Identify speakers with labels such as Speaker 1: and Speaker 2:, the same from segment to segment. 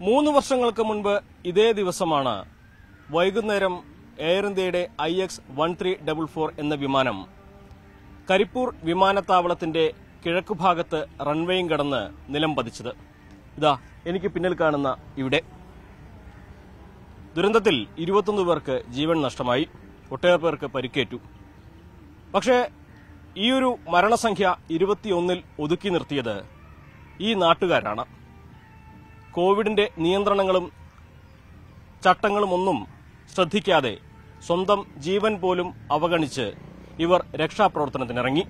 Speaker 1: മൂന്ന് വർഷങ്ങൾക്ക് മുൻപ് ഇതേ ദിവസമാണ് വൈകുന്നേരം എയർ ഇന്ത്യയുടെ I X one three double four എന്ന വിമാനം കരിപ്പൂർ വിമാനത്താവളത്തിന്റെ കിഴക്കുഭാഗത്ത് റൺവേയും കടന്ന് നിലം പതിച്ചത്. ഇതാ എനിക്ക് പിന്നിൽ കാണുന്ന ഇവിടെ. ദുരന്തത്തിൽ ഇരുപത്തൊന്ന് പേർക്ക് ജീവൻ നഷ്ടമായി. ഒട്ടേറെ പേർക്ക് പരിക്കേറ്റു. പക്ഷേ ഈയൊരു മരണസംഖ്യ ഇരുപത്തിയൊന്നിൽ ഒതുക്കി നിർത്തിയത് ഈ നാട്ടുകാരാണ്. കോവിഡിന്റെ നിയന്ത്രണങ്ങളും ചട്ടങ്ങളുമൊന്നും ശ്രദ്ധിക്കാതെ സ്വന്തം ജീവൻ പോലും അവഗണിച്ച് ഇവർ രക്ഷാപ്രവർത്തനത്തിനിറങ്ങി.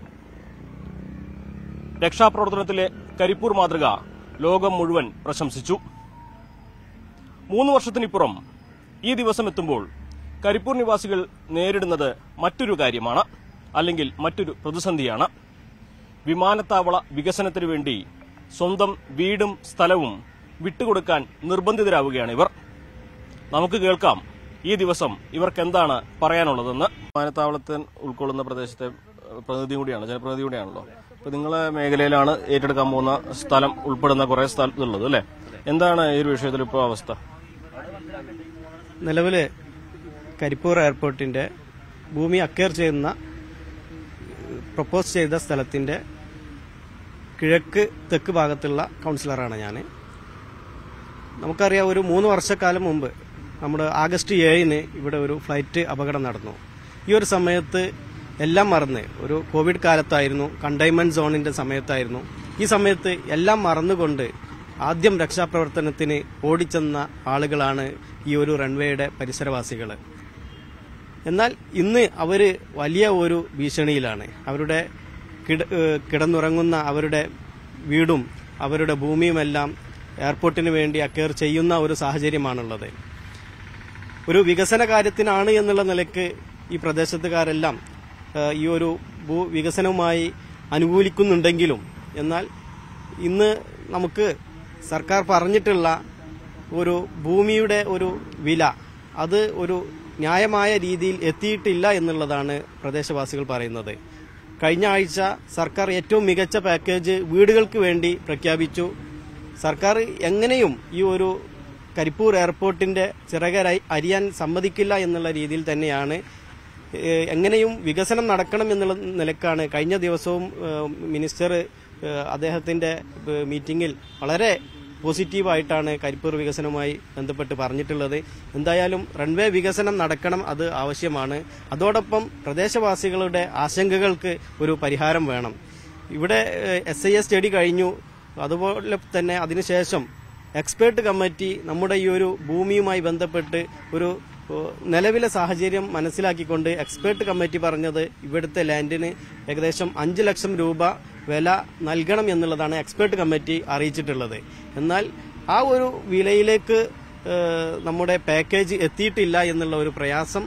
Speaker 1: രക്ഷാപ്രവർത്തനത്തിലെ കരിപ്പൂർ മാതൃക ലോകം മുഴുവൻ പ്രശംസിച്ചു. മൂന്ന് വർഷത്തിനിപ്പുറം ഈ ദിവസം എത്തുമ്പോൾ കരിപ്പൂർ നിവാസികൾ നേരിടുന്നത് മറ്റൊരു കാര്യമാണ് അല്ലെങ്കിൽ മറ്റൊരു പ്രതിസന്ധിയാണ്. വിമാനത്താവള വികസനത്തിനു വേണ്ടി സ്വന്തം വീടും സ്ഥലവും വിട്ടുകൊടുക്കാൻ നിർബന്ധിതരാവുകയാണ് ഇവർ. നമുക്ക് കേൾക്കാം ഈ ദിവസം ഇവർക്ക് എന്താണ് പറയാനുള്ളതെന്ന്. വിമാനത്താവളത്തിൽ ഉൾക്കൊള്ളുന്ന പ്രദേശത്തെ പ്രതിനിധി കൂടിയാണ് ജനപ്രതിനിധി കൂടിയാണല്ലോ. അപ്പൊ നിങ്ങളെ മേഖലയിലാണ് ഏറ്റെടുക്കാൻ പോകുന്ന സ്ഥലം ഉൾപ്പെടുന്ന കുറെ സ്ഥലത്തുള്ളത് അല്ലെ? എന്താണ് ഈ ഒരു വിഷയത്തിൽ ഇപ്പോൾ അവസ്ഥ?
Speaker 2: നിലവിൽ കരിപ്പൂർ എയർപോർട്ടിന്റെ ഭൂമി അക്വയർ ചെയ്യുന്ന പ്രപ്പോസ് ചെയ്ത സ്ഥലത്തിന്റെ കിഴക്ക് തെക്ക് ഭാഗത്തുള്ള കൌൺസിലറാണ് ഞാൻ നമുക്കറിയാം ഒരു മൂന്ന് വർഷക്കാലം മുമ്പ് നമ്മുടെ ആഗസ്റ്റ് ഏഴിന് ഇവിടെ ഒരു ഫ്ലൈറ്റ് അപകടം നടന്നു. ഈ ഒരു സമയത്ത് എല്ലാം മറന്ന് ഒരു കോവിഡ് കാലത്തായിരുന്നു കണ്ടെയ്ൻമെന്റ് സോണിന്റെ സമയത്തായിരുന്നു. ഈ സമയത്ത് എല്ലാം മറന്നുകൊണ്ട് ആദ്യം രക്ഷാപ്രവർത്തനത്തിന് ഓടിച്ചെന്ന ആളുകളാണ് ഈ ഒരു റൺവേയുടെ പരിസരവാസികൾ എന്നാൽ ഇന്ന് അവർ വലിയ ഒരു ഭീഷണിയിലാണ്. അവരുടെ കിടന്നുറങ്ങുന്ന അവരുടെ വീടും അവരുടെ ഭൂമിയുമെല്ലാം എയർപോർട്ടിന് വേണ്ടി അക്കേർ ചെയ്യുന്ന ഒരു സാഹചര്യമാണുള്ളത്. ഒരു വികസന കാര്യത്തിനാണ് എന്നുള്ള നിലയ്ക്ക് ഈ പ്രദേശത്തുകാരെല്ലാം ഈ ഒരു ഭൂ വികസനവുമായി അനുകൂലിക്കുന്നുണ്ടെങ്കിലും എന്നാൽ ഇന്ന് നമുക്ക് സർക്കാർ പറഞ്ഞിട്ടുള്ള ഒരു ഭൂമിയുടെ ഒരു വില അത് ഒരു ന്യായമായ രീതിയിൽ എത്തിയിട്ടില്ല എന്നുള്ളതാണ് പ്രദേശവാസികൾ പറയുന്നത്. കഴിഞ്ഞ ആഴ്ച സർക്കാർ ഏറ്റവും മികച്ച പാക്കേജ് വീടുകൾക്ക് വേണ്ടി പ്രഖ്യാപിച്ചു. സർക്കാർ എങ്ങനെയും ഈ ഒരു കരിപ്പൂർ എയർപോർട്ടിന്റെ ചിറകരായി അരിയാൻ സമ്മതിക്കില്ല എന്നുള്ള രീതിയിൽ തന്നെയാണ് എങ്ങനെയും വികസനം നടക്കണം എന്നുള്ള നിലക്കാണ് കഴിഞ്ഞ ദിവസവും മിനിസ്റ്റർ അദ്ദേഹത്തിന്റെ മീറ്റിംഗിൽ വളരെ പോസിറ്റീവായിട്ടാണ് കരിപ്പൂർ വികസനവുമായി ബന്ധപ്പെട്ട് പറഞ്ഞിട്ടുള്ളത്. എന്തായാലും റൺവേ വികസനം നടക്കണം അത് ആവശ്യമാണ്. അതോടൊപ്പം പ്രദേശവാസികളുടെ ആശങ്കകൾക്ക് ഒരു പരിഹാരം വേണം. ഇവിടെ എസ് ഐ എസ് സ്റ്റഡി കഴിഞ്ഞു. അതുപോലെ തന്നെ അതിനുശേഷം എക്സ്പേർട്ട് കമ്മിറ്റി നമ്മുടെ ഈ ഒരു ഭൂമിയുമായി ബന്ധപ്പെട്ട് ഒരു നിലവിലെ സാഹചര്യം മനസ്സിലാക്കിക്കൊണ്ട് എക്സ്പേർട്ട് കമ്മിറ്റി പറഞ്ഞത് ഇവിടുത്തെ ലാൻഡിന് ഏകദേശം അഞ്ച് ലക്ഷം രൂപ വില നൽകണം എന്നുള്ളതാണ് എക്സ്പേർട്ട് കമ്മിറ്റി അറിയിച്ചിട്ടുള്ളത്. എന്നാൽ ആ ഒരു വിലയിലേക്ക് നമ്മുടെ പാക്കേജ് എത്തിയിട്ടില്ല എന്നുള്ള ഒരു പ്രയാസം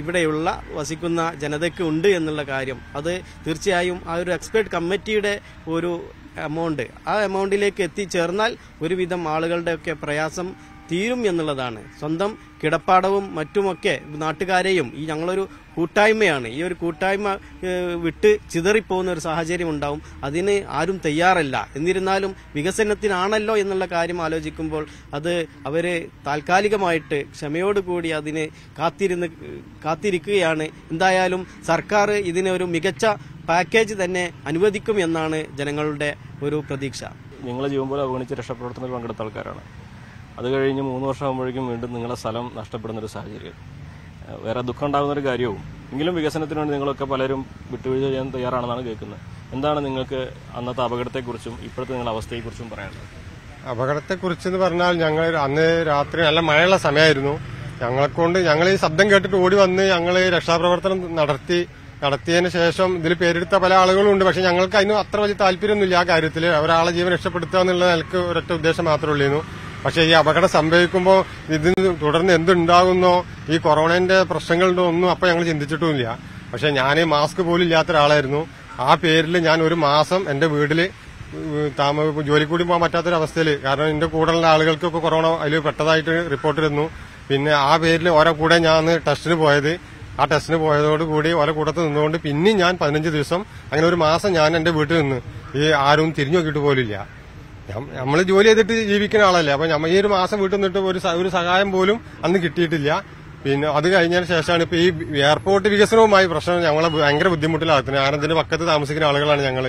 Speaker 2: ഇവിടെയുള്ള വസിക്കുന്ന ജനതയ്ക്ക് ഉണ്ട് എന്നുള്ള കാര്യം. അത് തീർച്ചയായും ആ ഒരു എക്സ്പേർട്ട് കമ്മിറ്റിയുടെ ഒരു എമൗണ്ട് ആ എമൗണ്ടിലേക്ക് എത്തിച്ചേർന്നാൽ ഒരുവിധം ആളുകളുടെയൊക്കെ പ്രയാസം തീരും എന്നുള്ളതാണ്. സ്വന്തം കിടപ്പാടവും മറ്റുമൊക്കെ നാട്ടുകാരെയും ഈ ഞങ്ങളൊരു കൂട്ടായ്മയാണ്. ഈ ഒരു കൂട്ടായ്മ വിട്ട് ചിതറിപ്പോകുന്ന ഒരു സാഹചര്യം ഉണ്ടാവും. അതിന് ആരും തയ്യാറല്ല. എന്നിരുന്നാലും വികസനത്തിനാണല്ലോ എന്നുള്ള കാര്യം ആലോചിക്കുമ്പോൾ അത് അവർ താൽക്കാലികമായിട്ട് ക്ഷമയോടുകൂടി അതിന് കാത്തിരുന്ന് കാത്തിരിക്കുകയാണ്. എന്തായാലും സർക്കാർ ഇതിന് ഒരു മികച്ച പാക്കേജ് തന്നെ അനുവദിക്കും എന്നാണ് ജനങ്ങളുടെ ഒരു പ്രതീക്ഷ.
Speaker 1: നിങ്ങൾ ജീവൻ പോലെ അവഗണിച്ച് രക്ഷാപ്രവർത്തനത്തിൽ പങ്കെടുത്ത ആൾക്കാരാണ്. അത് കഴിഞ്ഞ് മൂന്ന് വർഷമാകുമ്പോഴേക്കും വീണ്ടും നിങ്ങളെ സ്ഥലം നഷ്ടപ്പെടുന്ന ഒരു സാഹചര്യം. വേറെ ദുഃഖം ഉണ്ടാകുന്ന ഒരു കാര്യവും. എങ്കിലും വികസനത്തിന് വേണ്ടി നിങ്ങളൊക്കെ പലരും വിട്ടുവീഴ്ച ചെയ്യാൻ തയ്യാറാണെന്നാണ് കേൾക്കുന്നത്. എന്താണ് നിങ്ങൾക്ക് അന്നത്തെ അപകടത്തെക്കുറിച്ചും ഇപ്പോഴത്തെ നിങ്ങളുടെ അവസ്ഥയെക്കുറിച്ചും പറയാനുള്ളത്?
Speaker 3: അപകടത്തെക്കുറിച്ചെന്ന് പറഞ്ഞാൽ ഞങ്ങൾ അന്ന് രാത്രി നല്ല മഴയുള്ള സമയമായിരുന്നു. ഞങ്ങളെ കൊണ്ട് ഞങ്ങൾ ഈ ശബ്ദം കേട്ടിട്ട് ഓടി വന്ന് ഞങ്ങൾ രക്ഷാപ്രവർത്തനം നടത്തി നടത്തിയതിന് ശേഷം ഇതിൽ പേരെടുത്ത പല ആളുകളും ഉണ്ട്. പക്ഷെ ഞങ്ങൾക്ക് അതിന് അത്ര വലിയ താല്പര്യമൊന്നുമില്ല ആ കാര്യത്തിൽ. ഒരാളെ ജീവൻ രക്ഷപ്പെടുത്തുക എന്നുള്ള നിലയ്ക്ക് ഒരൊറ്റ ഉദ്ദേശം മാത്രമേ ഉള്ളൂ പക്ഷെ ഈ അപകടം സംഭവിക്കുമ്പോൾ ഇതിന് തുടർന്ന് എന്തുണ്ടാകുന്നോ ഈ കൊറോണന്റെ പ്രശ്നങ്ങളുണ്ടോ ഒന്നും അപ്പൊ ഞങ്ങൾ ചിന്തിച്ചിട്ടുമില്ല. പക്ഷെ ഞാൻ മാസ്ക് പോലും ഇല്ലാത്ത ഒരാളായിരുന്നു ആ പേരിൽ ഞാൻ ഒരു മാസം എന്റെ വീട്ടിൽ താമ ജോലി കൂടി പോകാൻ പറ്റാത്തൊരവസ്ഥയിൽ കാരണം എന്റെ കൂടെയുള്ള ആളുകൾക്കൊക്കെ കൊറോണ അതിൽ പെട്ടതായിട്ട് റിപ്പോർട്ട് ഇരുന്നു പിന്നെ ആ പേരിൽ ഓരോ കൂടെ ഞാൻ ടെസ്റ്റിന് പോയത്. ആ ടെസ്റ്റിന് പോയതോടുകൂടി ഓരോ കൂട്ടത്ത് നിന്നുകൊണ്ട് പിന്നെയും ഞാൻ പതിനഞ്ച് ദിവസം അങ്ങനെ ഒരു മാസം ഞാൻ എന്റെ വീട്ടിൽ നിന്ന് ഈ ആരും തിരിഞ്ഞു നോക്കിയിട്ട് പോലില്ല നമ്മൾ ജോലി ചെയ്തിട്ട് ജീവിക്കുന്ന ആളല്ലേ. അപ്പൊ നമ്മ ഈ ഒരു മാസം വീട്ടിൽ നിന്നിട്ട് ഒരു ഒരു സഹായം പോലും അന്ന് കിട്ടിയിട്ടില്ല. പിന്നെ അത് കഴിഞ്ഞതിന് ശേഷമാണ് ഇപ്പൊ ഈ എയർപോർട്ട് വികസനവുമായി പ്രശ്നം ഞങ്ങളെ ഭയങ്കര ബുദ്ധിമുട്ടിലാക്കുന്നത്. ആനന്ദിന്റെ പക്കത്ത് താമസിക്കുന്ന ആളുകളാണ് ഞങ്ങൾ.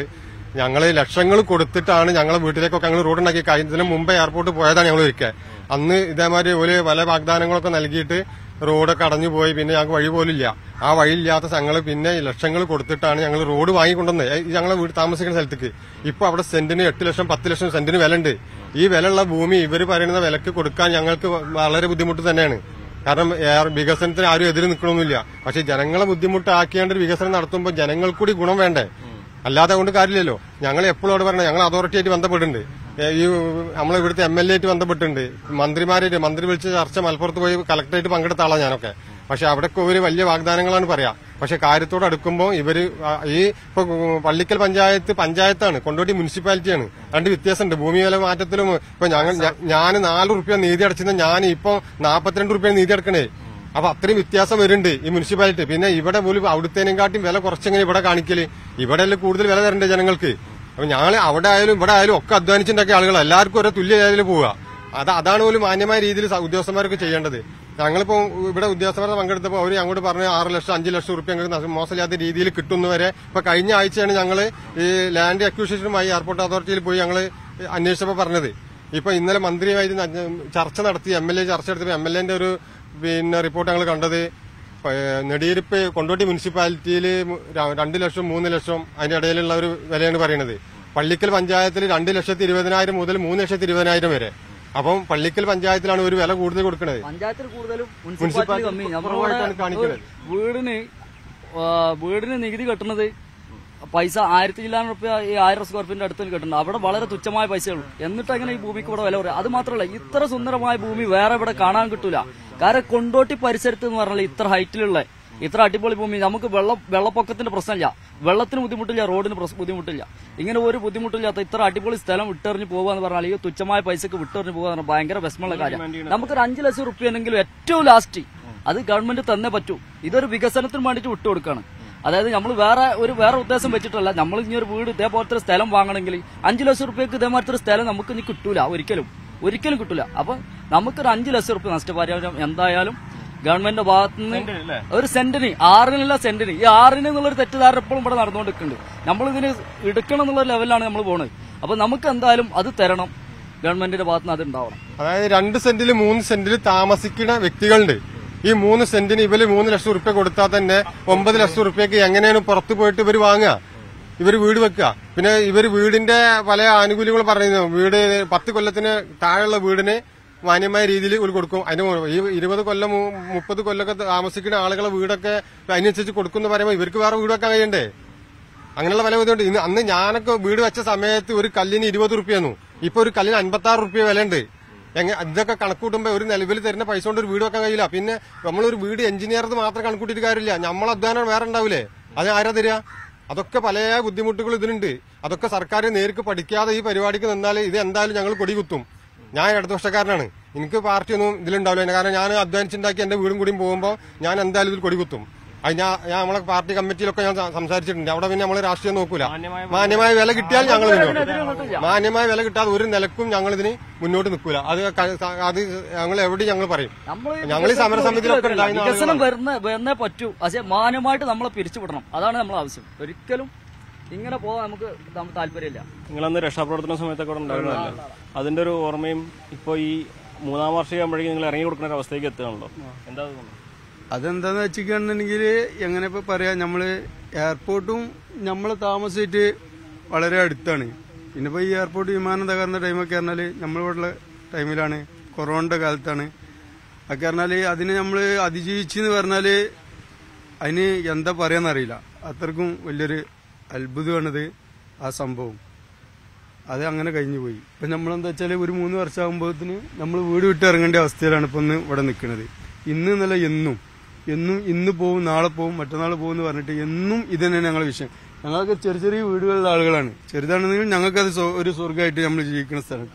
Speaker 3: ഞങ്ങൾ ലക്ഷങ്ങൾ കൊടുത്തിട്ടാണ് ഞങ്ങളെ വീട്ടിലേക്കൊക്കെ ഞങ്ങൾ റോഡുണ്ടാക്കി കഴിഞ്ഞതിന് മുമ്പ് എയർപോർട്ട് പോയതാണ് ഞങ്ങൾ ഒരിക്കൽ അന്ന് ഇതേമാതിരി ഒരു പല വാഗ്ദാനങ്ങളൊക്കെ നൽകിയിട്ട് റോഡൊക്കെ അടഞ്ഞു പോയി പിന്നെ ഞങ്ങൾക്ക് വഴി പോലില്ല ആ വഴിയില്ലാത്ത ഞങ്ങൾ പിന്നെ ലക്ഷങ്ങൾ കൊടുത്തിട്ടാണ് ഞങ്ങൾ റോഡ് വാങ്ങിക്കൊണ്ടുവന്നത്. ഞങ്ങളെ വീട് താമസിക്കുന്ന സ്ഥലത്തേക്ക്. ഇപ്പൊ അവിടെ സെന്റിന് എട്ട് ലക്ഷം പത്ത് ലക്ഷം സെന്റിന് വില ഉണ്ട് ഈ വിലയുള്ള ഭൂമി ഇവർ പറയുന്ന വിലക്ക് കൊടുക്കാൻ ഞങ്ങൾക്ക് വളരെ ബുദ്ധിമുട്ട് തന്നെയാണ്. കാരണം വികസനത്തിന് ആരും എതിര് നിൽക്കണമെന്നില്ല പക്ഷെ ജനങ്ങളെ ബുദ്ധിമുട്ടാക്കിയാണ്ട് വികസനം നടത്തുമ്പോൾ ജനങ്ങൾക്കൂടി ഗുണം വേണ്ടേ? അല്ലാതെ കൊണ്ട് കാര്യമില്ലല്ലോ. ഞങ്ങൾ എപ്പോഴും അവിടെ പറഞ്ഞ ഞങ്ങൾ അതോറിറ്റി ആയിട്ട് ബന്ധപ്പെട്ടിട്ടുണ്ട്. ഈ നമ്മളെ ഇവിടുത്തെ എം എൽ എ ആയിട്ട് ബന്ധപ്പെട്ടിട്ടുണ്ട്. മന്ത്രിമാരായിട്ട് മന്ത്രി വിളിച്ച ചർച്ച മലപ്പുറത്ത് പോയി കളക്ടറേറ്റ് പങ്കെടുത്ത ആളാണ് ഞാനൊക്കെ. പക്ഷെ അവിടെയൊക്കെ ഒരു വലിയ വാഗ്ദാനങ്ങളാണ് പറയാ. പക്ഷെ കാര്യത്തോട് അടുക്കുമ്പോൾ ഇവർ ഈ ഇപ്പൊ പള്ളിക്കൽ പഞ്ചായത്ത് പഞ്ചായത്താണ് കൊണ്ടോട്ടി മുനിസിപ്പാലിറ്റിയാണ്. രണ്ട് വ്യത്യാസമുണ്ട്. ഭൂമി വില മാറ്റത്തിലും ഇപ്പൊ ഞങ്ങൾ ഞാൻ നാല് റുപ്യ നീതി അടച്ചിരുന്ന ഞാൻ ഇപ്പൊ നാൽപ്പത്തിരണ്ട് റുപ്യ നീതി അടക്കണേ. അപ്പൊ അത്രയും വ്യത്യാസം വരുന്നുണ്ട് ഈ മുനിസിപ്പാലിറ്റി. പിന്നെ ഇവിടെ പോലും അവിടുത്തേനെക്കാട്ടും വില കുറച്ചെങ്ങനെ ഇവിടെ കാണിക്കൽ? ഇവിടെ കൂടുതൽ വില തരണ്ടേ ജനങ്ങൾക്ക്? അപ്പൊ ഞങ്ങൾ അവിടെ ആയാലും ഇവിടെ ആയാലും ഒക്കെ അധ്വാനിച്ചിട്ടൊക്കെ ആളുകൾ എല്ലാവർക്കും ഒരേ തുല്യ രീതിയിൽ പോവുക അത് അതാണ് പോലും മാന്യമായ രീതിയിൽ ഉദ്യോഗസ്ഥന്മാർക്ക് ചെയ്യേണ്ടത്. ഞങ്ങളിപ്പോ ഇവിടെ ഉദ്യോഗസ്ഥന്മാരെ പങ്കെടുത്തപ്പോൾ അവർ ഞങ്ങളോട് പറഞ്ഞ ആറ് ലക്ഷം അഞ്ച് ലക്ഷം റുപ്യ മോശമില്ലാത്ത രീതിയിൽ കിട്ടുന്നവരെ ഇപ്പൊ കഴിഞ്ഞ ആഴ്ചയാണ് ഞങ്ങൾ ഈ ലാൻഡ് അക്യൂസിഷനുമായി എയർപോർട്ട് അതോറിറ്റിയിൽ പോയി ഞങ്ങൾ അന്വേഷിച്ചപ്പോൾ പറഞ്ഞത്. ഇപ്പൊ ഇന്നലെ മന്ത്രിയുമായി ചർച്ച നടത്തി എം എൽ എ ചർച്ച നടത്തിയപ്പോൾ എം എൽ എന്റെ ഒരു പിന്നെ റിപ്പോർട്ട് ഞങ്ങൾ കണ്ടത്. നെടിയിരിപ്പ് കൊണ്ടോട്ടി മുനിസിപ്പാലിറ്റിയിൽ രണ്ട് ലക്ഷം മൂന്ന് ലക്ഷം അതിന്റെ ഇടയിലുള്ള ഒരു വിലയാണ് പറയുന്നത് പള്ളിക്കൽ പഞ്ചായത്തിൽ രണ്ട് ലക്ഷത്തി ഇരുപതിനായിരം മുതൽ മൂന്ന് ലക്ഷത്തി ഇരുപതിനായിരം വരെ. അപ്പം പള്ളിക്കൽ പഞ്ചായത്തിലാണ് ഒരു വില കൂടുതൽ കൊടുക്കുന്നത്
Speaker 4: പഞ്ചായത്തിൽ കൂടുതലും മുനിസിപ്പാലിറ്റി
Speaker 3: കാണിക്കുന്നത്.
Speaker 4: വീടിന് വീടിന് നികുതി കെട്ടുന്നത് പൈസ ആയിരത്തി ചില്ലാനം റുപ്യ ഈ ആയിരം സ്ക്വയർ ഫീറ്റിന്റെ അടുത്ത് കിട്ടുന്നുണ്ട്. അവിടെ വളരെ തുച്ഛമായ പൈസയുള്ളൂ. എന്നിട്ട് അങ്ങനെ ഈ ഭൂമിക്ക് ഇവിടെ വില പറയാം അത് മാത്രമല്ല ഇത്ര സുന്ദരമായ ഭൂമി വേറെ ഇവിടെ കാണാൻ കിട്ടൂല. കാരണം കൊണ്ടോട്ടി പരിസരത്ത് എന്ന് പറഞ്ഞാൽ ഇത്ര ഹൈറ്റിലുള്ള ഇത്ര അടിപൊളി ഭൂമി നമുക്ക് വെള്ളം വെള്ളപ്പൊക്കത്തിന്റെ പ്രശ്നമില്ല. വെള്ളത്തിന് ബുദ്ധിമുട്ടില്ല റോഡിന് ബുദ്ധിമുട്ടില്ല. ഇങ്ങനെ ഒരു ബുദ്ധിമുട്ടില്ലാത്ത ഇത്ര അടിപൊളി സ്ഥലം വിട്ടെറിഞ്ഞ് പോകുക എന്ന് പറഞ്ഞാൽ ഈ തുച്ഛമായ പൈസക്ക് വിട്ടെറിഞ്ഞ് പോകുക എന്ന് പറഞ്ഞാൽ ഭയങ്കര വിഷമമുള്ള കാര്യം. നമുക്കൊരു അഞ്ചു ലക്ഷം റുപ്യനെങ്കിലും ഏറ്റവും ലാസ്റ്റ് അത് ഗവൺമെന്റ് തന്നെ പറ്റൂ. ഇതൊരു വികസനത്തിന് വേണ്ടിയിട്ട് വിട്ടുകൊടുക്കാണ്. അതായത് നമ്മൾ വേറെ ഒരു വേറെ ഉദ്ദേശം വെച്ചിട്ടല്ല. നമ്മൾ ഇനി ഒരു വീട് ഇതേപോലത്തെ സ്ഥലം വാങ്ങണമെങ്കിൽ അഞ്ചു ലക്ഷം റുപ്യക്ക് ഇതേപോലത്തെ ഒരു സ്ഥലം നമുക്ക് ഇനി കിട്ടൂല. ഒരിക്കലും. ഒരിക്കലും കിട്ടൂല. അപ്പൊ നമുക്കൊരു അഞ്ചു ലക്ഷം റുപ്യ നഷ്ടപരിഹാരം എന്തായാലും ഗവൺമെന്റിന്റെ ഭാഗത്തു നിന്ന് ഒരു സെന്റിന് ആറിനുള്ള സെന്റിന്. ഈ ആറിന് എന്നുള്ളൊരു തെറ്റിദ്ധാരണ എപ്പോഴും ഇവിടെ നടന്നുകൊണ്ടിരിക്കുന്നുണ്ട്. നമ്മൾ ഇതിന് എടുക്കണം എന്നുള്ള ലെവലിലാണ് നമ്മൾ പോണത്. അപ്പൊ നമുക്ക് എന്തായാലും അത് തരണം. ഗവൺമെന്റിന്റെ ഭാഗത്ത് നിന്ന് അത് ഉണ്ടാവണം.
Speaker 3: അതായത് രണ്ട് സെന്റിൽ മൂന്ന് സെന്റിൽ താമസിക്കുന്ന വ്യക്തികളുണ്ട്. ഈ മൂന്ന് സെന്റിന് ഇവർ മൂന്ന് ലക്ഷം റുപ്യ കൊടുത്താൽ തന്നെ ഒമ്പത് ലക്ഷം റുപ്യക്ക് എങ്ങനെയാണ് പുറത്തു പോയിട്ട് ഇവർ വാങ്ങുക? ഇവർ വീട് വെക്കുക. പിന്നെ ഇവർ വീടിന്റെ പല ആനുകൂല്യങ്ങൾ പറയുന്നു. വീട് പത്ത് കൊല്ലത്തിന് താഴെയുള്ള വീടിന് മാന്യമായ രീതിയിൽ ഇവർ കൊടുക്കും. അതിന് ഈ ഇരുപത് കൊല്ലം മുപ്പത് കൊല്ലമൊക്കെ താമസിക്കുന്ന ആളുകളെ വീടൊക്കെ അതിനനുസരിച്ച് കൊടുക്കുന്ന പറയുമ്പോൾ ഇവർക്ക് വേറെ വീട് വെക്കാൻ കഴിയണ്ടേ? അങ്ങനെയുള്ള വില ബുദ്ധിമുട്ട് ഇന്ന് അന്ന് ഞാനൊക്കെ വീട് വെച്ച സമയത്ത് ഒരു കല്ലിന് ഇരുപത് റുപ്യന്നു ഇപ്പൊ ഒരു കല്ലിന് അൻപത്തി ആറ് റുപ്യ വില ഉണ്ട് എങ്ങനെ ഇതൊക്കെ കണക്കൂട്ടുമ്പോ ഒരു നിലവിൽ തരുന്ന പൈസ കൊണ്ട് ഒരു വീട് വെക്കാൻ കഴിയില്ല. പിന്നെ നമ്മളൊരു വീട് എഞ്ചിനീയർ മാത്രം കണക്കൂട്ടിയിട്ട് കാര്യമില്ല. നമ്മൾ അധ്വാനം വേറെ ഉണ്ടാവില്ലേ അത് ആരാ തരിക അതൊക്കെ പല ബുദ്ധിമുട്ടുകൾ ഇതിനുണ്ട്. അതൊക്കെ സർക്കാർ നേരിട്ട് പഠിക്കാതെ ഈ പരിപാടിക്ക് നിന്നാൽ ഇത് എന്തായാലും ഞങ്ങൾ കൊടി കൊടികുത്തും ഞാൻ ഇടതുപക്ഷക്കാരനാണ്. എനിക്ക് പാർട്ടിയൊന്നും ഇതിലുണ്ടാവില്ല. കാരണം ഞാൻ അധ്വാനിച്ചുണ്ടാക്കി എന്റെ വീടും കൂടിയും പോകുമ്പോൾ ഞാൻ എന്തായാലും ഇതിൽ കൊടികുത്തും അത് ഞാൻ ഞാൻ നമ്മളെ പാർട്ടി കമ്മിറ്റിയിലൊക്കെ ഞാൻ സംസാരിച്ചിട്ടുണ്ട്. അവിടെ പിന്നെ നമ്മൾ രാഷ്ട്രീയം നോക്കൂല. മാന്യമായ വില കിട്ടിയാൽ ഞങ്ങൾ മുന്നോട്ട് മാന്യമായ വില കിട്ടാതെ ഒരു നിലക്കും ഞങ്ങൾ ഇതിന് മുന്നോട്ട് നിൽക്കൂല. അത് അത് ഞങ്ങൾ എവിടെ ഞങ്ങൾ പറയും. ഞങ്ങൾ ഈ സമരസമിതിയിലൊക്കെ
Speaker 4: വികസനം. വരുന്ന പറ്റൂ. പക്ഷെ മാന്യമായിട്ട് നമ്മളെ പിരിച്ചുവിടണം. അതാണ് നമ്മളെ ആവശ്യം. ഒരിക്കലും ഇങ്ങനെ പോകാൻ നമുക്ക് താല്പര്യമില്ല.
Speaker 1: നിങ്ങളന്ന് രക്ഷാപ്രവർത്തന സമയത്തൊക്കെ ഉണ്ടായിരുന്നു ഉണ്ടായിരുന്നതല്ലേ? അതിന്റെ ഒരു ഓർമ്മയും ഇപ്പൊ ഈ മൂന്നാം വർഷം ആകുമ്പോഴേക്കും നിങ്ങൾ ഇറങ്ങി കൊടുക്കുന്ന ഒരു അവസ്ഥയ്ക്ക് എത്തുകയാണല്ലോ. എന്താ തോന്നുന്നത്?
Speaker 5: അതെന്താന്ന് വെച്ചിട്ടുണ്ടെങ്കിൽ എങ്ങനെ ഇപ്പൊ പറയാ നമ്മൾ എയർപോർട്ടും നമ്മൾ താമസിച്ചിട്ട് വളരെ അടുത്താണ്. പിന്നെ ഇപ്പൊ ഈ എയർപോർട്ട് വിമാനം തകർന്ന ടൈമൊക്കെ പറഞ്ഞാൽ നമ്മളിവിടെയുള്ള ടൈമിലാണ് കൊറോണയുടെ കാലത്താണ്. അതൊക്കെ പറഞ്ഞാൽ അതിനെ നമ്മൾ അതിജീവിച്ചെന്ന് പറഞ്ഞാൽ അതിന് എന്താ പറയാന്നറിയില്ല അത്രക്കും വലിയൊരു അത്ഭുതമാണിത് ആ സംഭവം. അത് അങ്ങനെ കഴിഞ്ഞു പോയി. ഇപ്പൊ നമ്മളെന്താ വെച്ചാൽ ഒരു മൂന്ന് വർഷം ആകുമ്പോഴത്തിന് നമ്മൾ വീട് വിട്ട് ഇറങ്ങേണ്ട അവസ്ഥയിലാണ് ഇപ്പൊ ഇവിടെ നിൽക്കുന്നത് ഇന്ന് എന്നല്ല എന്നും. എന്നും ഇന്ന് പോവും നാളെ പോവും മറ്റന്നാൾ പോകും എന്ന് പറഞ്ഞിട്ട് എന്നും ഇത് തന്നെയാണ് ഞങ്ങളുടെ വിഷയം. ഞങ്ങൾക്ക് ചെറിയ ചെറിയ വീടുകളുള്ള ആളുകളാണ്. ചെറുതാണെങ്കിലും ഞങ്ങൾക്കത് ഒരു സ്വർഗമായിട്ട് നമ്മൾ ജീവിക്കുന്ന സ്ഥലം.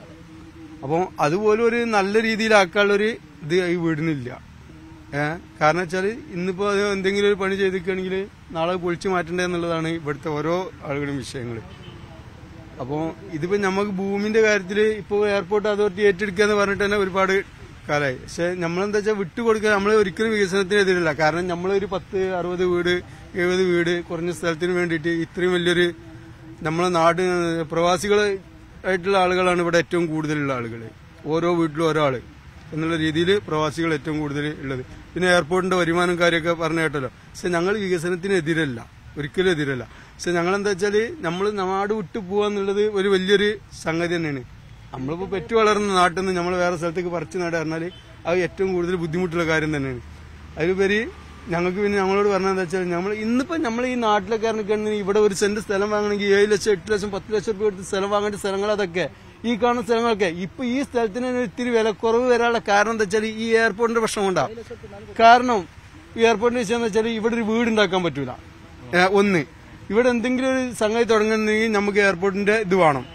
Speaker 5: അപ്പം അതുപോലെ ഒരു നല്ല രീതിയിലാക്കാനുള്ളൊരു ഇത് ഈ വീടിനില്ല. ഏഹ് കാരണം വെച്ചാൽ ഇന്നിപ്പോ എന്തെങ്കിലും ഒരു പണി ചെയ്തിരിക്കുകയാണെങ്കിൽ നാളെ പൊളിച്ചു മാറ്റണ്ടേ എന്നുള്ളതാണ് ഇവിടുത്തെ ഓരോ ആളുകളും വിഷയങ്ങൾ അപ്പോൾ ഇതിപ്പോ നമുക്ക് ഭൂമിന്റെ കാര്യത്തിൽ ഇപ്പോൾ എയർപോർട്ട് അതോറിറ്റി ഏറ്റെടുക്കുക എന്ന് പറഞ്ഞിട്ട് തന്നെ ഒരുപാട് കാലമായി പക്ഷെ നമ്മളെന്താ വെച്ചാൽ വിട്ടുകൊടുക്കുക നമ്മൾ ഒരിക്കലും വികസനത്തിനെതിരല്ല. കാരണം നമ്മളൊരു പത്ത് അറുപത് വീട് എഴുപത് വീട് കുറഞ്ഞ സ്ഥലത്തിന് വേണ്ടിയിട്ട് ഇത്രയും വലിയൊരു നമ്മളെ നാട് പ്രവാസികൾ ആയിട്ടുള്ള ആളുകളാണ് ഇവിടെ ഏറ്റവും കൂടുതലുള്ള ആളുകൾ ഓരോ വീട്ടിലും ഓരോ എന്നുള്ള രീതിയിൽ പ്രവാസികൾ ഏറ്റവും കൂടുതൽ ഉള്ളത്. പിന്നെ എയർപോർട്ടിന്റെ വരുമാനം കാര്യമൊക്കെ പറഞ്ഞു കേട്ടല്ലോ. പക്ഷെ ഞങ്ങൾ വികസനത്തിനെതിരല്ല. ഒരിക്കലും എതിരല്ല. പക്ഷെ ഞങ്ങൾ എന്താ വെച്ചാൽ നമ്മൾ നാട് വിട്ടു പോവാന്നുള്ളത് ഒരു വലിയൊരു സംഗതി തന്നെയാണ്. നമ്മളിപ്പോ പെറ്റു വളർന്ന നാട്ടിൽ നിന്ന് നമ്മൾ വേറെ സ്ഥലത്തേക്ക് പറിച്ചു നടാ പറഞ്ഞാൽ അത് ഏറ്റവും കൂടുതൽ ബുദ്ധിമുട്ടുള്ള കാര്യം തന്നെയാണ്. അതിലുപരി ഞങ്ങൾക്ക് പിന്നെ ഞങ്ങളോട് പറഞ്ഞതെന്താ വെച്ചാൽ നമ്മൾ ഇന്നിപ്പോ നമ്മൾ ഈ നാട്ടിലൊക്കെ ഇറങ്ങിക്കഴിഞ്ഞാൽ ഇവിടെ ഒരു സെന്റ് സ്ഥലം വാങ്ങണമെങ്കിൽ ഏഴ് ലക്ഷം എട്ട് ലക്ഷം പത്ത് ലക്ഷം രൂപ കൊടുത്ത് സ്ഥലം വാങ്ങേണ്ട സ്ഥലങ്ങൾ അതൊക്കെ. ഈ കാണുന്ന സ്ഥലങ്ങളൊക്കെ. ഇപ്പൊ ഈ സ്ഥലത്തിന് തന്നെ വില കുറവ് വരാനുള്ള കാരണം എന്താ വെച്ചാൽ ഈ എയർപോർട്ടിന്റെ പ്രശ്നം കൊണ്ടാ. കാരണം എയർപോർട്ടിന്റെ വിഷയം എന്ന് വെച്ചാൽ ഇവിടെ ഒരു വീട് ഉണ്ടാക്കാൻ പറ്റൂല. ഒന്ന്. ഇവിടെ എന്തെങ്കിലും ഒരു സംഗതി തുടങ്ങണമെങ്കിൽ നമുക്ക് എയർപോർട്ടിന്റെ ഇത് വേണം.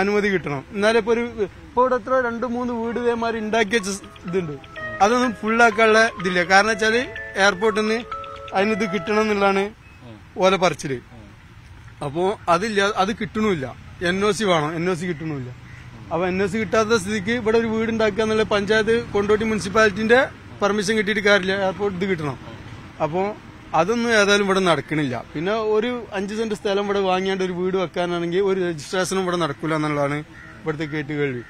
Speaker 5: അനുമതി കിട്ടണം. എന്നാലും ഇപ്പൊ ഒരു ഇപ്പൊ ഇവിടെ എത്ര രണ്ട് മൂന്ന് വീട് ഇതേമാതിരി ഉണ്ടാക്കി വെച്ച ഇതുണ്ട്. അതൊന്നും ഫുള്ളാക്കാനുള്ള ഇതില്ല. കാരണം വെച്ചാൽ എയർപോർട്ടിൽ നിന്ന് അതിനിത് കിട്ടണം എന്നുള്ളതാണ് ഓല പറച്ചിൽ. അപ്പോ അതില്ല അത് കിട്ടണില്ല എൻ ഒ സി വേണം. എൻ ഒ സി കിട്ടണില്ല അപ്പൊ എൻ ഒ സി കിട്ടാത്ത സ്ഥിതിക്ക് ഇവിടെ ഒരു വീട് ഉണ്ടാക്കുക എന്നുള്ള പഞ്ചായത്ത് കൊണ്ടോട്ടി മുനിസിപ്പാലിറ്റിന്റെ പെർമിഷൻ കിട്ടിയിട്ട് കാര്യമില്ല. എയർപോർട്ട് ഇത് കിട്ടണം. അപ്പോ അതൊന്നും ഏതായാലും ഇവിടെ നടക്കണില്ല. പിന്നെ ഒരു അഞ്ച് സെന്റ് സ്ഥലം ഇവിടെ വാങ്ങിയാണ്ട് ഒരു വീട് വെക്കാനാണെങ്കിൽ ഒരു രജിസ്ട്രേഷനും ഇവിടെ നടക്കില്ല എന്നുള്ളതാണ് ഇവിടുത്തെ കേട്ട് കേൾവി.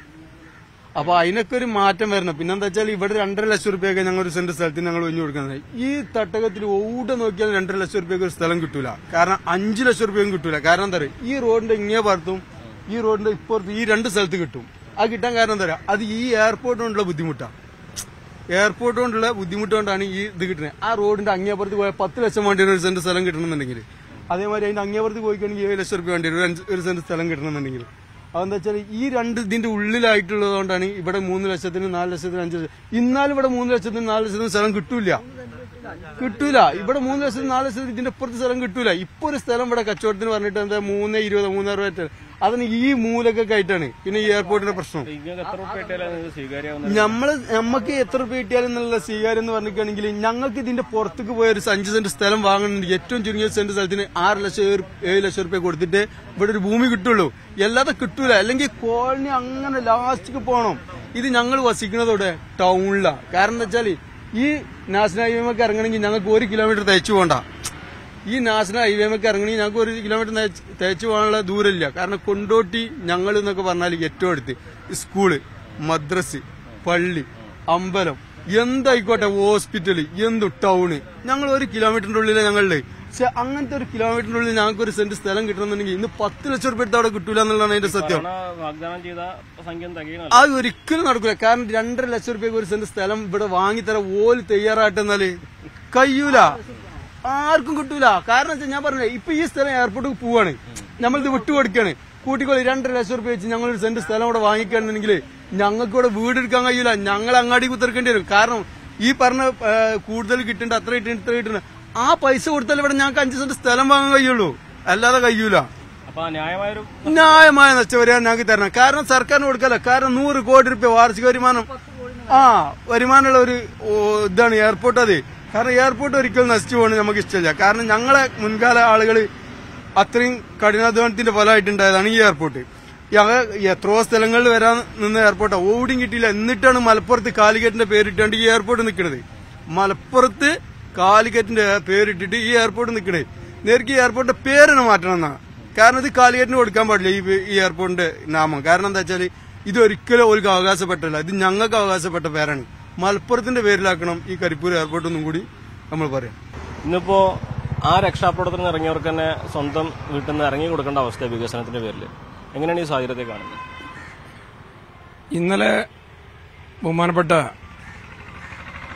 Speaker 5: അപ്പൊ അതിനൊക്കെ ഒരു മാറ്റം വരണം. പിന്നെന്താ വെച്ചാൽ ഇവിടെ രണ്ടര ലക്ഷം റുപ്യൊക്കെ ഞങ്ങൾ ഒരു സെന്റ് സ്ഥലത്തിന് ഞങ്ങൾ ഒഴിഞ്ഞു കൊടുക്കുന്നത് ഈ തട്ടകത്തിൽ ഓടെ നോക്കിയാൽ രണ്ടര ലക്ഷം റുപ്യൊക്കെ ഒരു സ്ഥലം കിട്ടൂല. കാരണം അഞ്ചു ലക്ഷം റുപ്യയും കിട്ടൂല. കാരണം എന്താ ഈ റോഡിന്റെ ഇങ്ങേ ഭാഗത്തും ഈ റോഡിന്റെ ഇപ്പുറത്തും ഈ രണ്ട് സ്ഥലത്ത് കിട്ടും. അത് കിട്ടാൻ കാരണം എന്താ അത് ഈ എയർപോർട്ടിനുള്ള ബുദ്ധിമുട്ടാണ് എയർപോർട്ട് കൊണ്ടുള്ള ബുദ്ധിമുട്ട് കൊണ്ടാണ് ഈ ഇത് കിട്ടുന്നത്. ആ റോഡിന്റെ അങ്ങേപ്പുറത്ത് പോയാൽ പത്ത് ലക്ഷം വേണ്ടി ഒരു സെന്റ് സ്ഥലം കിട്ടണമെന്നുണ്ടെങ്കിൽ. അതേമാതിരി അതിന്റെ അങ്ങേപ്പുറത്ത് പോയിക്കണമെങ്കിൽ ഏഴ് ലക്ഷം റുപ്യ വേണ്ടി ഒരു ഒരു സെന്റ് സ്ഥലം കിട്ടണമെന്നുണ്ടെങ്കിൽ. അതെന്താ വെച്ചാൽ ഈ രണ്ട് ഇതിന്റെ ഉള്ളിലായിട്ടുള്ളതുകൊണ്ടാണ് ഇവിടെ മൂന്ന് ലക്ഷത്തിന് നാല് ലക്ഷത്തിന് അഞ്ച് ലക്ഷം ഇന്നാലും ഇവിടെ മൂന്ന് ലക്ഷത്തിന് നാല് ലക്ഷത്തിന് സ്ഥലം കിട്ടൂല കിട്ടൂല. ഇവിടെ മൂന്ന് ലക്ഷത്തിന് നാല് ലക്ഷത്തിന് ഇതിന്റെ ഇപ്പുറത്ത് സ്ഥലം കിട്ടൂല. ഇപ്പൊ ഒരു സ്ഥലം ഇവിടെ കച്ചവടത്തിന് പറഞ്ഞിട്ട് എന്താ മൂന്ന് ഇരുപത് മൂന്നര രൂപ അതിന് ഈ മൂലൊക്കെ ആയിട്ടാണ് പിന്നെ ഈ എയർപോർട്ടിന്റെ പ്രശ്നം.
Speaker 1: ഞമ്മൾ
Speaker 5: നമ്മൾ നമുക്ക് എത്ര രൂപ കിട്ടിയാലും എന്നുള്ള സ്വീകാര്യം എന്ന് പറഞ്ഞിട്ടാണെങ്കിൽ ഞങ്ങൾക്ക് ഇതിന്റെ പുറത്തേക്ക് പോയ ഒരു അഞ്ച് സെന്റ് സ്ഥലം വാങ്ങണമെങ്കിൽ ഏറ്റവും ചുരുങ്ങിയ സെന്റ് സ്ഥലത്തിന് ആറ് ലക്ഷം ഏഴ് ലക്ഷം രൂപ കൊടുത്തിട്ട് ഇവിടെ ഒരു ഭൂമി കിട്ടുള്ളൂ. അല്ലാതെ കിട്ടൂല. അല്ലെങ്കിൽ കോളനി അങ്ങനെ ലാസ്റ്റിക്ക് പോകണം ഇത് ഞങ്ങൾ വസിക്കുന്നതോടെ ടൗണിലാണ് കാരണം എന്താ വെച്ചാൽ ഈ നാഷണൽ ഹൈവേമൊക്കെ ഇറങ്ങണമെങ്കിൽ ഞങ്ങൾക്ക് ഒരു കിലോമീറ്റർ തയ്ച്ചു പോകണ്ട. ഈ നാഷണൽ ഹൈവേമൊക്കെ ഇറങ്ങണമെങ്കിൽ ഞങ്ങൾക്ക് ഒരു കിലോമീറ്റർ തേച്ചു പോകാനുള്ള ദൂരമില്ല. കാരണം കൊണ്ടോട്ടി ഞങ്ങൾ എന്നൊക്കെ പറഞ്ഞാൽ ഏറ്റവും അടുത്ത്. സ്കൂൾ മദ്രസ് പള്ളി അമ്പലം. എന്തായിക്കോട്ടെ ഹോസ്പിറ്റൽ എന്തു ടൗണ്. ഞങ്ങൾ ഒരു കിലോമീറ്ററിന്റെ ഉള്ളിലെ ഞങ്ങളുടെ പക്ഷെ അങ്ങനത്തെ ഒരു കിലോമീറ്ററിനുള്ളിൽ ഞങ്ങൾക്ക് ഒരു സെന്റ് സ്ഥലം കിട്ടണമെന്നുണ്ടെങ്കിൽ ഇന്ന് പത്ത് ലക്ഷം റുപ്യ എടുത്ത് അവിടെ കിട്ടൂല എന്നുള്ളതാണ് അതിന്റെ സത്യം. അത് ഒരിക്കലും നടക്കില്ല കാരണം രണ്ടര ലക്ഷം റുപ്യക്ക് ഒരു സെന്റ് സ്ഥലം ഇവിടെ വാങ്ങിത്തരാൻ ഓൽ തയ്യാറായിട്ടെന്നാൽ കഴിയൂല. ആർക്കും കിട്ടൂല. കാരണം വെച്ചാൽ ഞാൻ പറഞ്ഞേ ഇപ്പൊ ഈ സ്ഥലം എയർപോർട്ടിൽ പോവാണ്. നമ്മളിത് വിട്ടുകൊടുക്കാണ് കൂട്ടിക്കോളി രണ്ടര ലക്ഷം റുപ്യ വെച്ച് ഞങ്ങൾ ഒരു സെന്റ് സ്ഥലം ഇവിടെ വാങ്ങിക്കുകയാണെന്നുണ്ടെങ്കിൽ ഞങ്ങൾക്ക് ഇവിടെ വീട് എടുക്കാൻ കഴിയൂല. ഞങ്ങൾ അങ്ങാടി കുത്തിറക്കേണ്ടി വരും. കാരണം ഈ പറഞ്ഞ കൂടുതൽ കിട്ടേണ്ട അത്ര കിട്ടേണ്ട ഇത്ര കിട്ടേണ്ട ആ പൈസ കൊടുത്താൽ ഇവിടെ ഞങ്ങൾക്ക് അഞ്ച് സെന്റ് സ്ഥലം വാങ്ങാൻ കഴിയുള്ളൂ. അല്ലാതെ കഴിയൂല. ന്യായമായ നഷ്ടപരിഹാരം ഞങ്ങൾക്ക് തരണം. കാരണം സർക്കാരിന് കൊടുക്കല്ല. കാരണം നൂറ് കോടി രൂപ വാർഷിക വരുമാനം. ആ വരുമാനമുള്ള ഒരു ഇതാണ് എയർപോർട്ട് അത്. കാരണം എയർപോർട്ട് ഒരിക്കലും നശിച്ചു പോകണം നമുക്ക് ഇഷ്ടമില്ല. കാരണം ഞങ്ങളെ മുൻകാല ആളുകൾ അത്രയും കഠിനാധ്വാനത്തിന്റെ ഫലമായിട്ടുണ്ടായതാണ് ഈ എയർപോർട്ട്. എത്രയോ സ്ഥലങ്ങളിൽ വരാൻ നിന്ന എയർപോർട്ടാണ് ഓടിയും കിട്ടിയില്ല. എന്നിട്ടാണ് മലപ്പുറത്ത് കാലിക്കറ്റിന്റെ പേരിട്ടാണ്ട് ഈ എയർപോർട്ട് നിൽക്കുന്നത്. മലപ്പുറത്ത് കാലിക്കറ്റിന്റെ പേരിട്ടിട്ട് ഈ എയർപോർട്ട് നിൽക്കണേ നേരിക്ക് ഈ എയർപോർട്ടിന്റെ പേരിന് മാറ്റണം എന്നാ. കാരണം ഇത് കാലിക്കറ്റിന് കൊടുക്കാൻ പാടില്ല ഈ ഈ എയർപോർട്ടിന്റെ നാമം. കാരണം എന്താ വെച്ചാൽ ഇത് ഒരിക്കലും ഒരു അവകാശപ്പെട്ടല്ല ഇത് ഞങ്ങൾക്ക് അവകാശപ്പെട്ട പേരാണ്. മലപ്പുറത്തിന്റെ പേരിലാക്കണം ഈ കരിപ്പൂർ എയർപോർട്ട് ഒന്നും കൂടി നമ്മൾ പറയാം.
Speaker 1: ഇന്നിപ്പോ ആ രക്ഷാപ്രവർത്തനം ഇറങ്ങിയവർക്ക് തന്നെ സ്വന്തം വീട്ടിൽ നിന്ന് ഇറങ്ങി കൊടുക്കേണ്ട അവസ്ഥ വികസനത്തിന്റെ പേരിൽ എങ്ങനെയാണ് ഈ സാഹചര്യത്തെ കാണുന്നത്?
Speaker 6: ഇന്നലെ ബഹുമാനപ്പെട്ട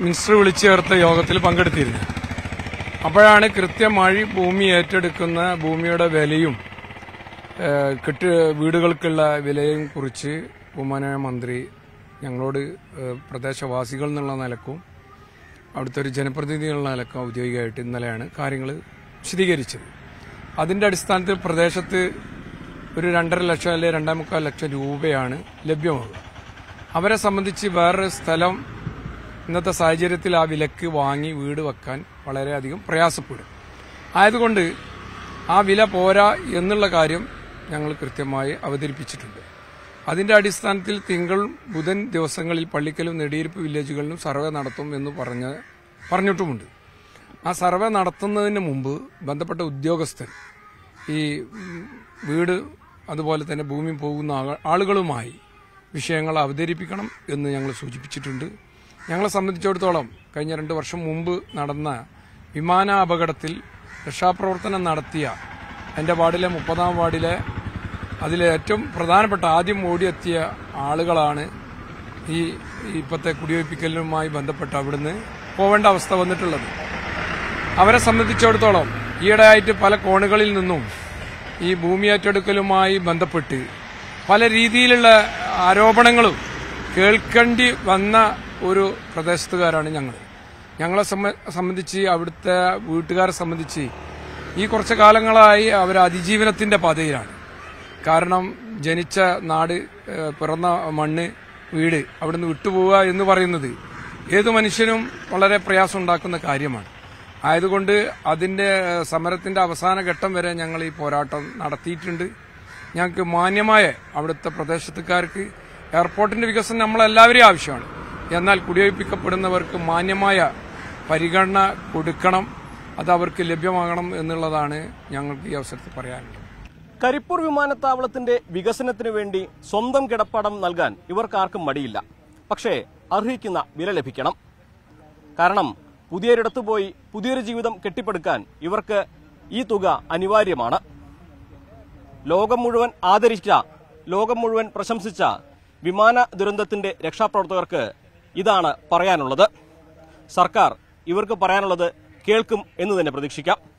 Speaker 6: മിനിസ്റ്റർ വിളിച്ചു ചേർത്ത യോഗത്തിൽ പങ്കെടുത്തിരുന്നു. അപ്പോഴാണ് കൃത്യമായി ഭൂമി ഏറ്റെടുക്കുന്ന ഭൂമിയുടെ വിലയും കെട്ട് വീടുകൾക്കുള്ള വിലയും കുറിച്ച് ബഹുമാനായ മന്ത്രി ഞങ്ങളോട് പ്രദേശവാസികൾ എന്നുള്ള നിലക്കും അവിടുത്തെ ഒരു ജനപ്രതിനിധി എന്നുള്ള നിലക്കും ഔദ്യോഗികമായിട്ട് ഇന്നലെയാണ് കാര്യങ്ങൾ വിശദീകരിച്ചത്. അതിന്റെ അടിസ്ഥാനത്തിൽ പ്രദേശത്ത് ഒരു രണ്ടര ലക്ഷം അല്ലെങ്കിൽ രണ്ടേ മുക്കാൽ ലക്ഷം രൂപയാണ് ലഭ്യമാകുക അവരെ സംബന്ധിച്ച് വേറൊരു സ്ഥലം ഇന്നത്തെ സാഹചര്യത്തിൽ ആ വിലക്ക് വാങ്ങി വീട് വെക്കാൻ വളരെയധികം പ്രയാസപ്പെടും. ആയതുകൊണ്ട് ആ വില പോരാ എന്നുള്ള കാര്യം ഞങ്ങൾ കൃത്യമായി അവതരിപ്പിച്ചിട്ടുണ്ട്. അതിന്റെ അടിസ്ഥാനത്തിൽ തിങ്കൾ ബുധൻ ദിവസങ്ങളിൽ പള്ളിക്കലും നെടിയിരിപ്പ് വില്ലേജുകളിലും സർവേ നടത്തും എന്ന് പറഞ്ഞ് പറഞ്ഞിട്ടുമുണ്ട്. ആ സർവേ നടത്തുന്നതിന് മുമ്പ് ബന്ധപ്പെട്ട ഉദ്യോഗസ്ഥർ ഈ വീട് അതുപോലെ തന്നെ ഭൂമി പോകുന്ന ആളുകളുമായി വിഷയങ്ങൾ അവതരിപ്പിക്കണം എന്ന് ഞങ്ങൾ സൂചിപ്പിച്ചിട്ടുണ്ട്. ഞങ്ങളെ സംബന്ധിച്ചിടത്തോളം കഴിഞ്ഞ രണ്ട് വർഷം മുമ്പ് നടന്ന വിമാന അപകടത്തിൽ രക്ഷാപ്രവർത്തനം നടത്തിയ എന്റെ വാർഡിലെ മുപ്പതാം വാർഡിലെ അതിലെ ഏറ്റവും പ്രധാനപ്പെട്ട ആദ്യം ഓടിയെത്തിയ ആളുകളാണ് ഈ ഇപ്പോഴത്തെ കുടിവയ്പ്പിക്കലുമായി ബന്ധപ്പെട്ട് അവിടുന്ന് പോവേണ്ട അവസ്ഥ വന്നിട്ടുള്ളത്. അവരെ സംബന്ധിച്ചിടത്തോളം ഈയിടെയായിട്ട് പല കോണുകളിൽ നിന്നും ഈ ഭൂമി ഏറ്റെടുക്കലുമായി ബന്ധപ്പെട്ട് പല രീതിയിലുള്ള ആരോപണങ്ങളും കേൾക്കേണ്ടി വന്ന ഒരു പ്രദേശത്തുകാരാണ് ഞങ്ങൾ. ഞങ്ങളെ സംബന്ധിച്ച് അവിടുത്തെ വീട്ടുകാരെ സംബന്ധിച്ച് ഈ കുറച്ച് കാലങ്ങളായി അവർ അതിജീവനത്തിന്റെ പാതയിലാണ്. കാരണം ജനിച്ച നാട് പിറന്ന മണ്ണ് വീട് അവിടുന്ന് വിട്ടുപോവുക എന്ന് പറയുന്നത് ഏത് മനുഷ്യനും വളരെ പ്രയാസം ഉണ്ടാക്കുന്ന കാര്യമാണ്. ആയതുകൊണ്ട് അതിന്റെ സമരത്തിന്റെ അവസാന ഘട്ടം വരെ ഞങ്ങൾ ഈ പോരാട്ടം നടത്തിയിട്ടുണ്ട്. ഞങ്ങൾക്ക് മാന്യമായ അവിടുത്തെ പ്രദേശത്തുകാർക്ക് എയർപോർട്ടിന്റെ വികസനം നമ്മളെല്ലാവരെയും ആവശ്യമാണ്. എന്നാൽ കുടിയൊഴിപ്പിക്കപ്പെടുന്നവർക്ക് മാന്യമായ പരിഗണന കൊടുക്കണം അത് അവർക്ക് ലഭ്യമാകണം എന്നുള്ളതാണ് ഞങ്ങൾക്ക് ഈ അവസരത്തിൽ പറയാനുള്ളത്.
Speaker 1: കരിപ്പൂർ വിമാനത്താവളത്തിന്റെ വികസനത്തിനു വേണ്ടി സ്വന്തം കിടപ്പാടം നൽകാൻ ഇവർക്കാർക്കും മടിയില്ല. പക്ഷേ അർഹിക്കുന്ന വില ലഭിക്കണം. കാരണം പുതിയൊരിടത്ത് പോയി പുതിയൊരു ജീവിതം കെട്ടിപ്പടുക്കാൻ ഇവർക്ക് ഈ തുക അനിവാര്യമാണ്. ലോകം മുഴുവൻ ആദരിച്ച ലോകം മുഴുവൻ പ്രശംസിച്ച വിമാന ദുരന്തത്തിന്റെ രക്ഷാപ്രവർത്തകർക്ക് ഇതാണ് പറയാനുള്ളത്. സർക്കാർ ഇവർക്ക് പറയാനുള്ളത് കേൾക്കും എന്ന് തന്നെ പ്രതീക്ഷിക്കാം.